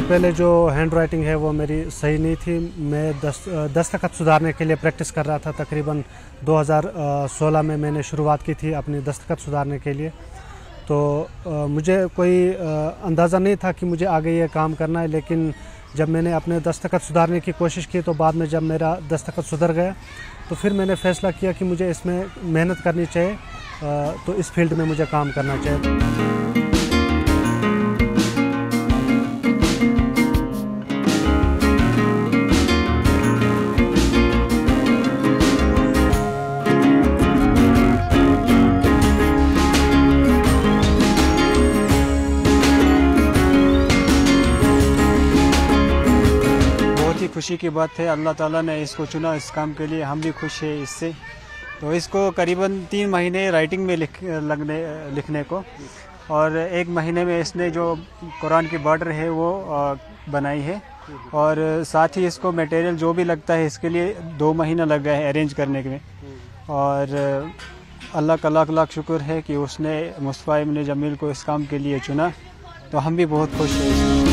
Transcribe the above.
पहले जो hand writing है वो मेरी सही नहीं थी। मैं दस दस्तखत सुधारने के लिए प्रैक्टिस कर रहा था। तकरीबन 2016 में मैंने शुरुआत की थी अपनी दस्तखत सुधारने के लिए। तो मुझे कोई अंदाज़ा नहीं था कि मुझे आगे ये काम करना है, लेकिन जब मैंने अपने दस्तखत सुधारने की कोशिश की तो बाद में जब मेरा दस्तखत सुधर गया तो फिर मैंने फ़ैसला किया कि मुझे इसमें मेहनत करनी चाहिए तो इस फ़ील्ड में मुझे काम करना चाहिए। खुशी की बात है। अल्लाह ताला ने इसको चुना, इस काम के लिए हम भी खुश हैं इससे। तो इसको करीबन तीन महीने राइटिंग में लिख, लगने, लिखने को। और एक महीने में इसने जो कुरान की बॉर्डर है वो बनाई है। और साथ ही इसको मटेरियल जो भी लगता है इसके लिए दो महीना लग गया है अरेंज करने के में और अल्लाह का लाख लाख शुक्र है कि उसने मुस्तफ़ा इबन जमील को इस काम के लिए चुना। तो हम भी बहुत खुश हैं